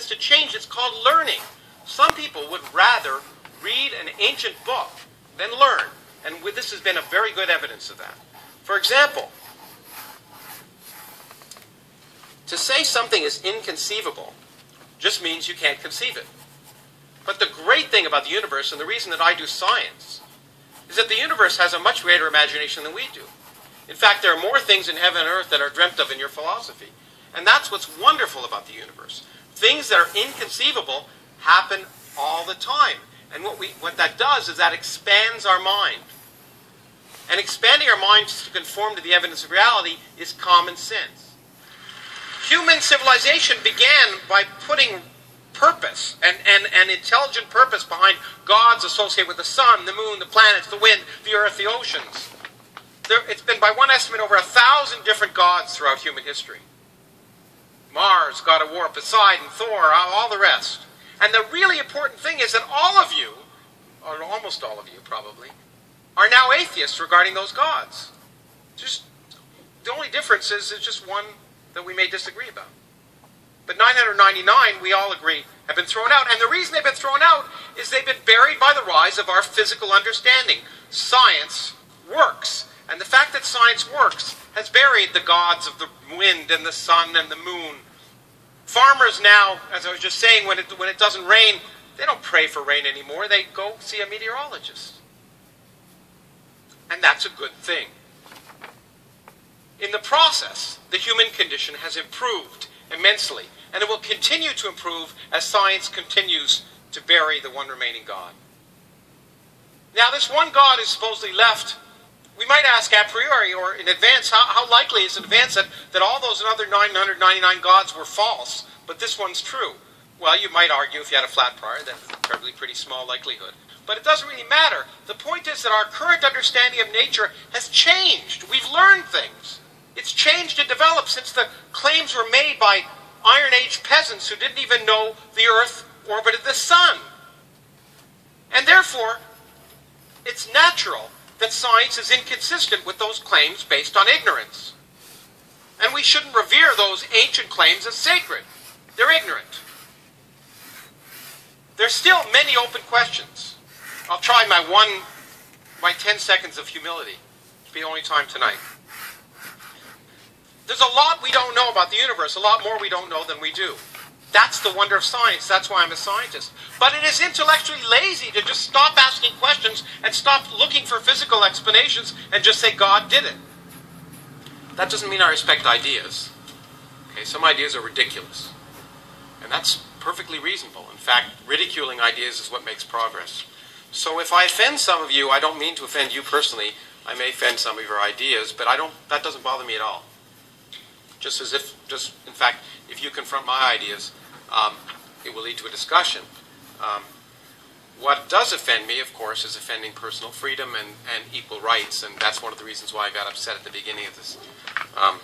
to change. It's called learning. Some people would rather read an ancient book than learn. And this has been a very good evidence of that. For example, to say something is inconceivable just means you can't conceive it. But the great thing about the universe, and the reason that I do science, is that the universe has a much greater imagination than we do. In fact, there are more things in heaven and earth that are dreamt of in your philosophy. And that's what's wonderful about the universe. Things that are inconceivable happen all the time. And what, we, what that does is that expands our mind. And expanding our minds to conform to the evidence of reality is common sense. Human civilization began by putting purpose and, and, and intelligent purpose behind gods associated with the sun, the moon, the planets, the wind, the earth, the oceans. There, it's been, by one estimate, over a thousand different gods throughout human history. Mars, God of War, Poseidon, Thor, all the rest. And the really important thing is that all of you, or almost all of you probably, are now atheists regarding those gods. Just the only difference is it's just one that we may disagree about. But 999, we all agree, have been thrown out. And the reason they've been thrown out is they've been buried by the rise of our physical understanding. Science works. And the fact that science works has buried the gods of the wind and the sun and the moon. Farmers now, as I was just saying, when it, when it doesn't rain, they don't pray for rain anymore. They go see a meteorologist. And that's a good thing. In the process, the human condition has improved immensely, and it will continue to improve as science continues to bury the one remaining God. Now, this one God is supposedly left we might ask a priori or in advance, how, how likely is in advance that, that all those other 999 gods were false, but this one's true? Well, you might argue if you had a flat prior, that's probably pretty small likelihood. But it doesn't really matter. The point is that our current understanding of nature has changed. We've learned things. It's changed and developed since the claims were made by Iron Age peasants who didn't even know the Earth orbited the Sun. And therefore, it's natural that science is inconsistent with those claims based on ignorance. And we shouldn't revere those ancient claims as sacred. They're ignorant. There's still many open questions. I'll try my one, my 10 seconds of humility. Be the only time tonight. There's a lot we don't know about the universe, a lot more we don't know than we do. That's the wonder of science. That's why I'm a scientist. But it is intellectually lazy to just stop asking questions and stop looking for physical explanations and just say God did it. That doesn't mean I respect ideas. Okay, some ideas are ridiculous. And that's perfectly reasonable. In fact, ridiculing ideas is what makes progress. So if I offend some of you, I don't mean to offend you personally. I may offend some of your ideas, but I don't that doesn't bother me at all. Just as if just in fact, if you confront my ideas, um, it will lead to a discussion. Um, what does offend me, of course, is offending personal freedom and, and equal rights, and that's one of the reasons why I got upset at the beginning of this um,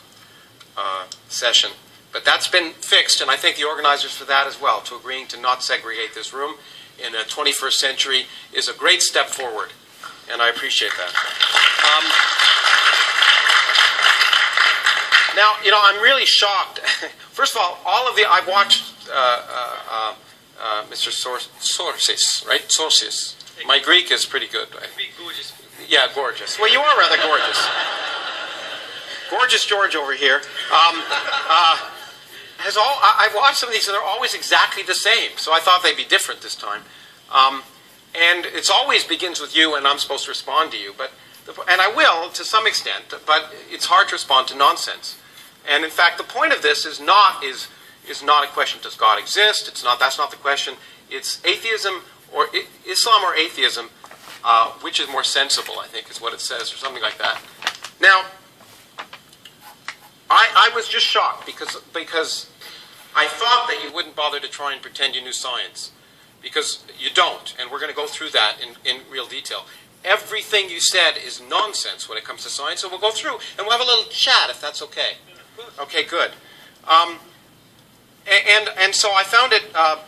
uh, session. But that's been fixed, and I thank the organizers for that as well, to agreeing to not segregate this room in a 21st century is a great step forward, and I appreciate that. Um, now, you know, I'm really shocked. First of all, all of the, I've watched uh, uh, uh, uh Mr. Tzortzis, right? Tzortzis. My Greek is pretty good. Right? Gorgeous. Yeah, gorgeous. Well, you are rather gorgeous. gorgeous George over here. Um, uh, has all I, have watched some of these, and they're always exactly the same. So I thought they'd be different this time. Um, and it's always begins with you, and I'm supposed to respond to you. But and I will to some extent, but it's hard to respond to nonsense. And in fact, the point of this is not is is not a question does God exist? It's not that's not the question. It's atheism or Islam or atheism, uh, which is more sensible? I think is what it says, or something like that. Now, I, I was just shocked because because I thought that you wouldn't bother to try and pretend you knew science because you don't, and we're going to go through that in, in real detail. Everything you said is nonsense when it comes to science, so we'll go through and we'll have a little chat if that's okay. Okay, good. Um, and, and so I found it uh,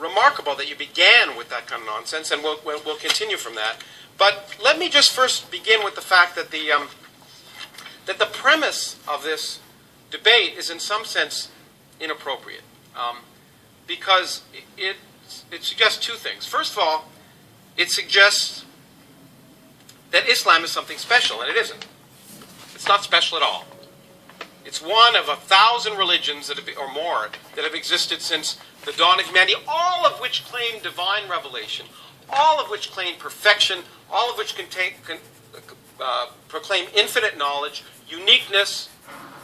remarkable that you began with that kind of nonsense, and we'll, we'll, continue from that. But let me just first begin with the fact that the, um, that the premise of this debate is in some sense inappropriate. Um, because it, it suggests two things. First of all, it suggests that Islam is something special, and it isn't. It's not special at all. It's one of a thousand religions that have, or more that have existed since the dawn of humanity, all of which claim divine revelation, all of which claim perfection, all of which contain, uh, proclaim infinite knowledge, uniqueness,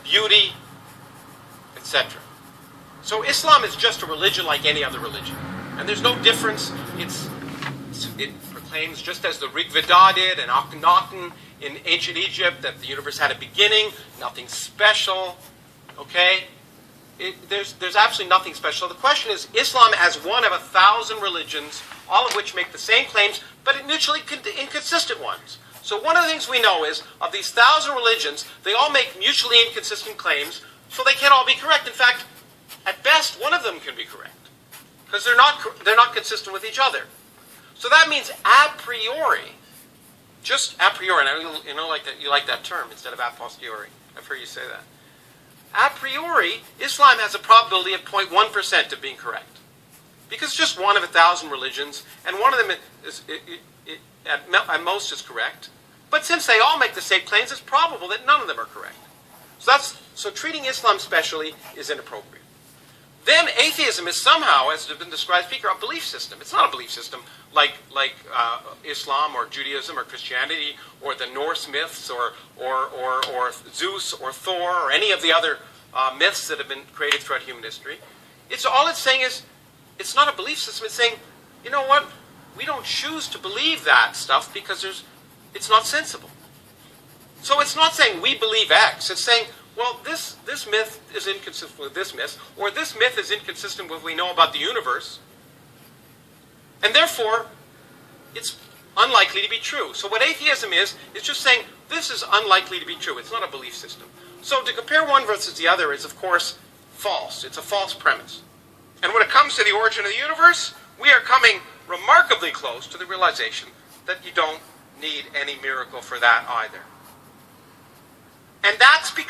beauty, etc. So Islam is just a religion like any other religion. And there's no difference. It's, it proclaims, just as the Rig Veda did and Akhenaten in ancient Egypt, that the universe had a beginning, nothing special. Okay? It, there's, there's absolutely nothing special. The question is Islam as one of a thousand religions, all of which make the same claims, but mutually inconsistent ones. So one of the things we know is of these thousand religions, they all make mutually inconsistent claims, so they can't all be correct. In fact, at best, one of them can be correct because they're not they're not consistent with each other. So that means a priori, just a priori. I, you know, like that you like that term instead of a posteriori. I've heard you say that. A priori, Islam has a probability of 0.1 percent of being correct because it's just one of a thousand religions, and one of them is, it, it, at, at most is correct. But since they all make the same claims, it's probable that none of them are correct. So that's so treating Islam specially is inappropriate. Then atheism is somehow, as has been described, speaker, a belief system. It's not a belief system like like uh, Islam or Judaism or Christianity or the Norse myths or or or, or Zeus or Thor or any of the other uh, myths that have been created throughout human history. It's all it's saying is it's not a belief system. It's saying, you know what? We don't choose to believe that stuff because there's it's not sensible. So it's not saying we believe X. It's saying well, this, this myth is inconsistent with this myth, or this myth is inconsistent with what we know about the universe, and therefore, it's unlikely to be true. So what atheism is, is just saying this is unlikely to be true. It's not a belief system. So to compare one versus the other is, of course, false. It's a false premise. And when it comes to the origin of the universe, we are coming remarkably close to the realization that you don't need any miracle for that either.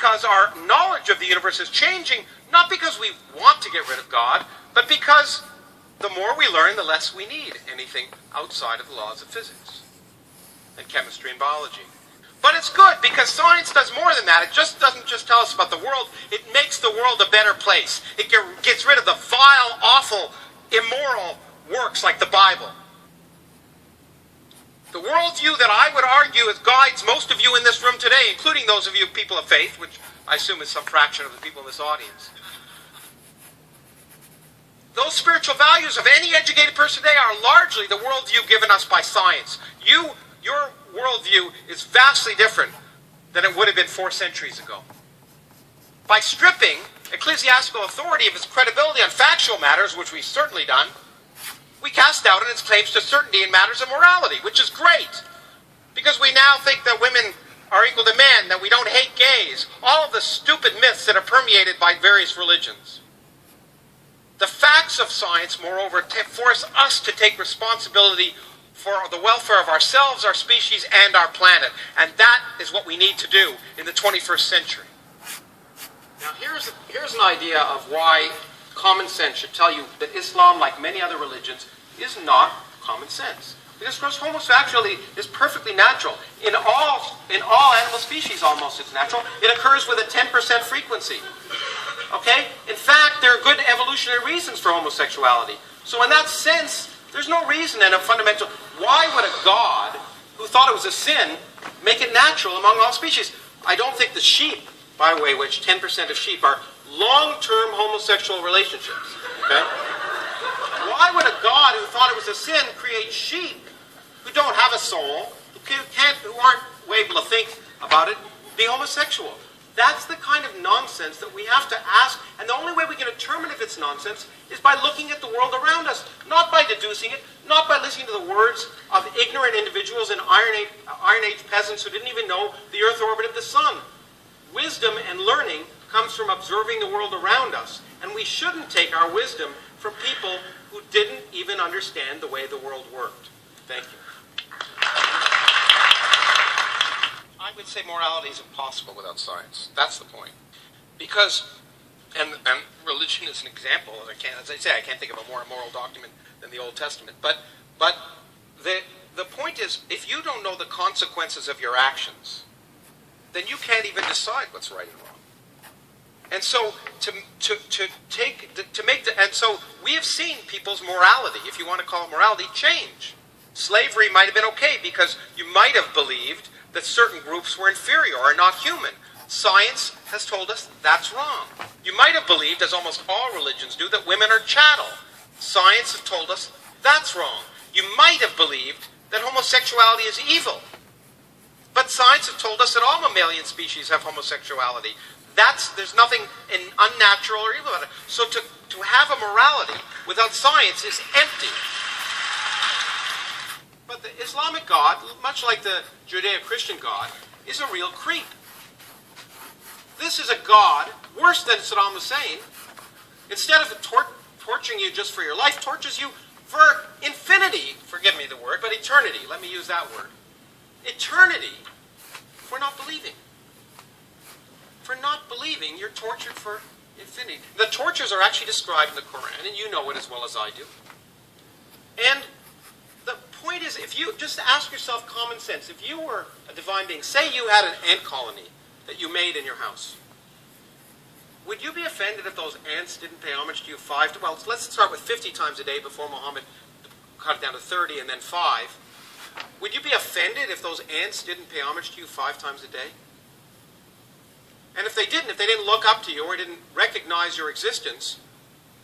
Because our knowledge of the universe is changing, not because we want to get rid of God, but because the more we learn, the less we need anything outside of the laws of physics and chemistry and biology. But it's good because science does more than that. It just doesn't just tell us about the world, it makes the world a better place. It gets rid of the vile, awful, immoral works like the Bible. The worldview that I would argue is guides most of you in this room today, including those of you people of faith, which I assume is some fraction of the people in this audience. Those spiritual values of any educated person today are largely the worldview given us by science. You, your worldview is vastly different than it would have been four centuries ago. By stripping ecclesiastical authority of its credibility on factual matters, which we've certainly done, we cast doubt on its claims to certainty in matters of morality, which is great. Because we now think that women are equal to men, that we don't hate gays, all of the stupid myths that are permeated by various religions. The facts of science, moreover, force us to take responsibility for the welfare of ourselves, our species, and our planet. And that is what we need to do in the 21st century. Now, here's, here's an idea of why common sense should tell you that Islam, like many other religions, is not common sense. Because, homosexuality is perfectly natural. In all, in all animal species, almost, it's natural. It occurs with a 10% frequency. Okay? In fact, there are good evolutionary reasons for homosexuality. So, in that sense, there's no reason and a fundamental. Why would a God who thought it was a sin make it natural among all species? I don't think the sheep, by the way, which 10% of sheep are long-term homosexual relationships. Okay? Why would a God who thought it was a sin create sheep who don't have a soul, who can't, who aren't able to think about it, be homosexual? That's the kind of nonsense that we have to ask, and the only way we can determine if it's nonsense is by looking at the world around us, not by deducing it, not by listening to the words of ignorant individuals and Iron Age, Iron Age peasants who didn't even know the Earth orbited the sun. Wisdom and learning comes from observing the world around us. And we shouldn't take our wisdom from people who didn't even understand the way the world worked. Thank you. I would say morality is impossible without science. That's the point. Because and, and religion is an example. As I can't, as I say, I can't think of a more immoral document than the Old Testament. But, but the the point is, if you don't know the consequences of your actions, then you can't even decide what's right and wrong. And so to, to, to take to make the and so we have seen people's morality, if you want to call it morality, change. Slavery might have been okay because you might have believed that certain groups were inferior or not human. Science has told us that's wrong. You might have believed, as almost all religions do, that women are chattel. Science has told us that's wrong. You might have believed that homosexuality is evil. But science has told us that all mammalian species have homosexuality. That's, there's nothing in unnatural or evil about it. So to, to have a morality without science is empty. But the Islamic God, much like the Judeo-Christian God, is a real creep. This is a God, worse than Saddam Hussein. Instead of tor torturing you just for your life, tortures you for infinity, forgive me the word, but eternity, let me use that word. Eternity for not believing. For not believing, you're tortured for infinity. The tortures are actually described in the Quran, and you know it as well as I do. And the point is, if you just ask yourself common sense, if you were a divine being, say you had an ant colony that you made in your house, would you be offended if those ants didn't pay homage to you five? To, well, let's start with 50 times a day before Muhammad cut it down to 30 and then five. Would you be offended if those ants didn't pay homage to you five times a day? And if they didn't, if they didn't look up to you or didn't recognize your existence,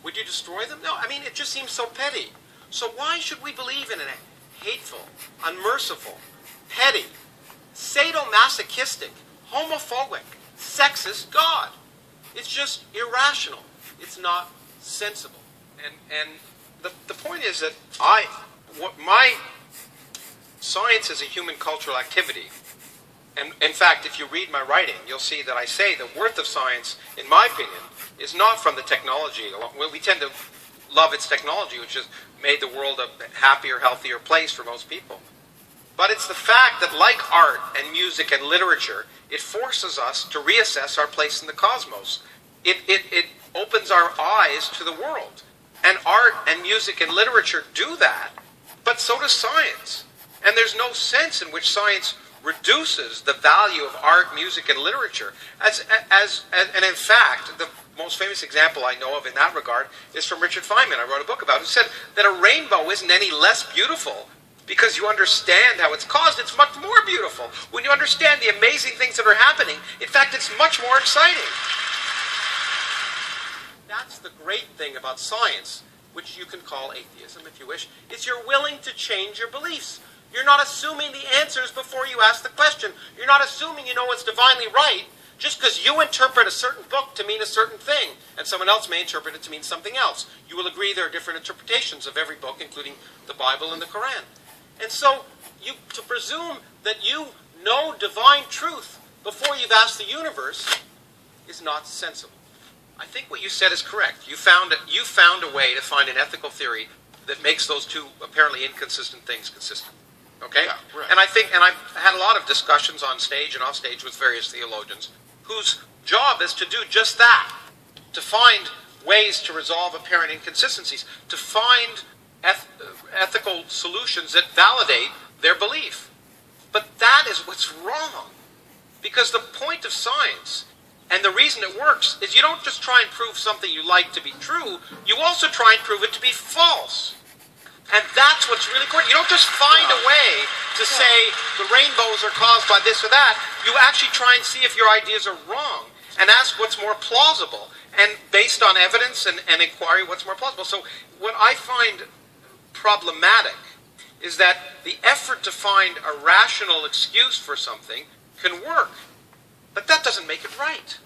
would you destroy them? No, I mean, it just seems so petty. So why should we believe in a hateful, unmerciful, petty, sadomasochistic, homophobic, sexist God? It's just irrational. It's not sensible. And, and the, the point is that I, what my science is a human cultural activity. And in fact, if you read my writing, you'll see that I say the worth of science, in my opinion, is not from the technology. We tend to love its technology, which has made the world a happier, healthier place for most people. But it's the fact that, like art and music and literature, it forces us to reassess our place in the cosmos. It, it, it opens our eyes to the world. And art and music and literature do that, but so does science. And there's no sense in which science reduces the value of art, music, and literature. As, as, as, and in fact, the most famous example I know of in that regard is from Richard Feynman. I wrote a book about, who said that a rainbow isn't any less beautiful because you understand how it's caused, it's much more beautiful. When you understand the amazing things that are happening, in fact, it's much more exciting. That's the great thing about science, which you can call atheism if you wish, is you're willing to change your beliefs. You're not assuming the answers before you ask the question. You're not assuming you know what's divinely right just because you interpret a certain book to mean a certain thing, and someone else may interpret it to mean something else. You will agree there are different interpretations of every book, including the Bible and the Quran. And so, you, to presume that you know divine truth before you've asked the universe is not sensible. I think what you said is correct. You found, you found a way to find an ethical theory that makes those two apparently inconsistent things consistent. Okay? Yeah, right. And I think, and I've had a lot of discussions on stage and off stage with various theologians whose job is to do just that to find ways to resolve apparent inconsistencies, to find eth- ethical solutions that validate their belief. But that is what's wrong. Because the point of science and the reason it works is you don't just try and prove something you like to be true, you also try and prove it to be false. And that's what's really important. You don't just find a way to say the rainbows are caused by this or that. You actually try and see if your ideas are wrong and ask what's more plausible. And based on evidence and, and inquiry, what's more plausible. So what I find problematic is that the effort to find a rational excuse for something can work, but that doesn't make it right.